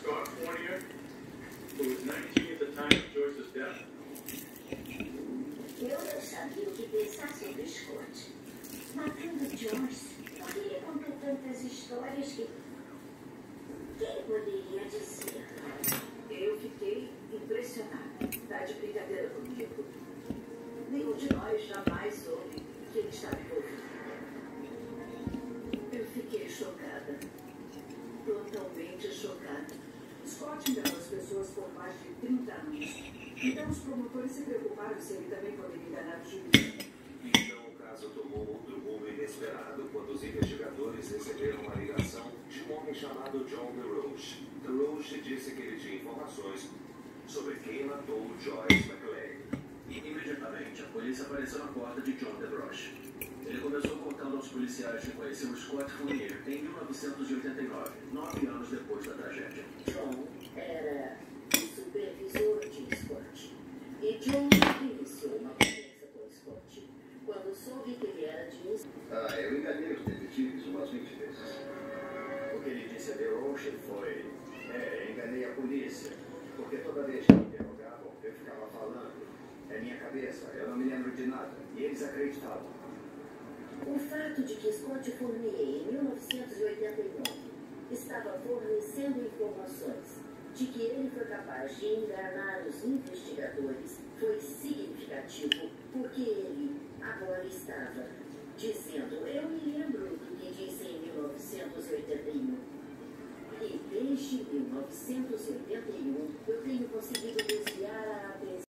Scott Fournier, who was 19 at the time of Joyce's death. Eu não sabia o que pensar sobre Scott. Matando Joyce, porque ele contou tantas histórias que. Quem poderia dizer? Eu fiquei impressionada. Tá de brincadeira comigo. Nenhum de nós jamais soube que ele estava envolvido. Chocada. Scott enganou as pessoas por mais de 30 anos. Então os promotores se preocuparam se ele também poderia enganar o juiz. Então o caso tomou outro rumo inesperado quando os investigadores receberam uma ligação de um homem chamado John DeRoche. DeRoche disse que ele tinha informações sobre quem matou Joyce McLean. Policiais que conheceu Scott Fournier em 1989, nove anos depois da tragédia. John era o supervisor de Scott. E John iniciou uma conversa com Scott. Quando soube que ele era de um Ah, eu enganei os detetives umas 20 vezes. O que ele disse a DeRoche foi: É, enganei a polícia. Porque toda vez que me interrogavam, eu ficava falando. É minha cabeça, eu não me lembro de nada. E eles acreditavam. O fato de que Scott Fournier, em 1989, estava fornecendo informações de que ele foi capaz de enganar os investigadores foi significativo, porque ele agora estava dizendo: Eu me lembro do que disse em 1981. E desde 1981 eu tenho conseguido desviar a.